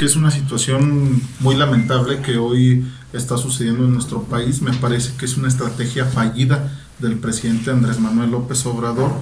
que es una situación muy lamentable que hoy está sucediendo en nuestro país. Me parece que es una estrategia fallida del presidente Andrés Manuel López Obrador.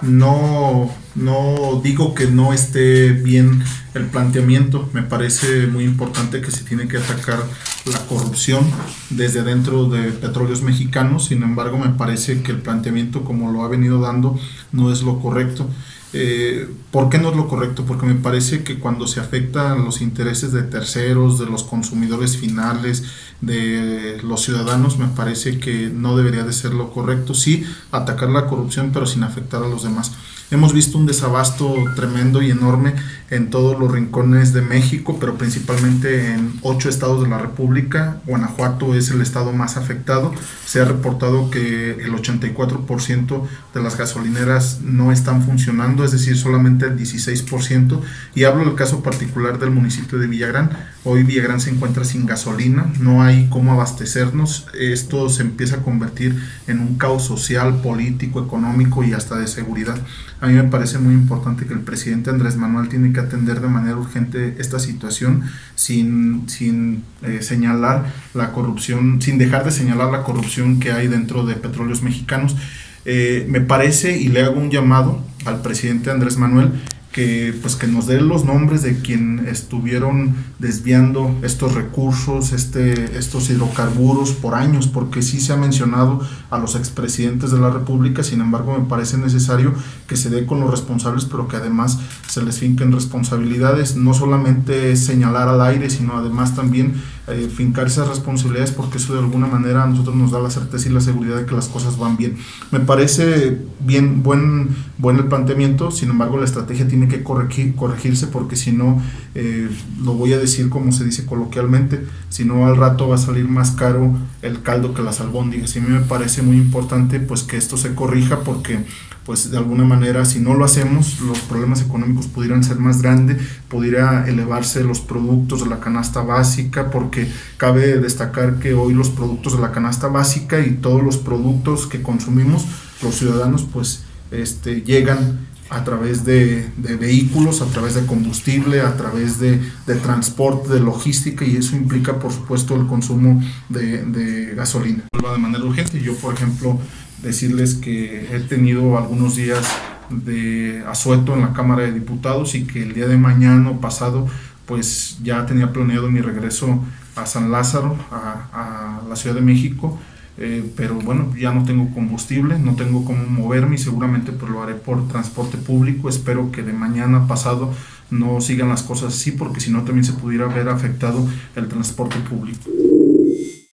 No, no digo que no esté bien el planteamiento, me parece muy importante que se tiene que atacar la corrupción desde dentro de petróleos mexicanos, sin embargo me parece que el planteamiento como lo ha venido dando no es lo correcto. Eh, ¿Por qué no es lo correcto? Porque me parece que cuando se afectan los intereses de terceros, de los consumidores finales, de los ciudadanos, me parece que no debería de ser lo correcto. Sí, atacar la corrupción, pero sin afectar a los demás. Hemos visto un desabasto tremendo y enorme en todos los rincones de México, pero principalmente en ocho estados de la República. Guanajuato es el estado más afectado. Se ha reportado que el 84% de las gasolineras no están funcionando, es decir, solamente el 16%. Y hablo del caso particular del municipio de Villagrán. Hoy Villagrán se encuentra sin gasolina, no hay cómo abastecernos. Esto se empieza a convertir en un caos social, político, económico y hasta de seguridad. A mí me parece muy importante que el presidente Andrés Manuel tiene que atender de manera urgente esta situación sin, sin eh, señalar la corrupción, sin dejar de señalar la corrupción que hay dentro de petróleos mexicanos. Eh, me parece y le hago un llamado al presidente Andrés Manuel que pues que nos dé los nombres de quien estuvieron desviando estos recursos, este, estos hidrocarburos por años, porque sí se ha mencionado a los expresidentes de la República, sin embargo me parece necesario que se dé con los responsables, pero que además se les finquen responsabilidades, no solamente señalar al aire, sino además también eh, fincar esas responsabilidades, porque eso de alguna manera a nosotros nos da la certeza y la seguridad de que las cosas van bien. Me parece bien, buen, buen el planteamiento, sin embargo la estrategia tiene que corregir, corregirse porque si no, eh, lo voy a decir como se dice coloquialmente, si no al rato va a salir más caro el caldo que las albóndigas. Y a mí me parece muy importante pues que esto se corrija porque pues de alguna manera si no lo hacemos los problemas económicos pudieran ser más grandes, pudiera elevarse los productos de la canasta básica porque cabe destacar que hoy los productos de la canasta básica y todos los productos que consumimos los ciudadanos pues este, llegan a través de, vehículos, a través de combustible, a través de, transporte, de logística y eso implica por supuesto el consumo de, gasolina. De manera urgente, yo por ejemplo decirles que he tenido algunos días de asueto en la Cámara de Diputados y que el día de mañana pasado pues ya tenía planeado mi regreso a San Lázaro, a, a la Ciudad de México eh, pero bueno, ya no tengo combustible, no tengo cómo moverme y seguramente pues lo haré por transporte público. Espero que de mañana pasado no sigan las cosas así porque si no también se pudiera ver afectado el transporte público.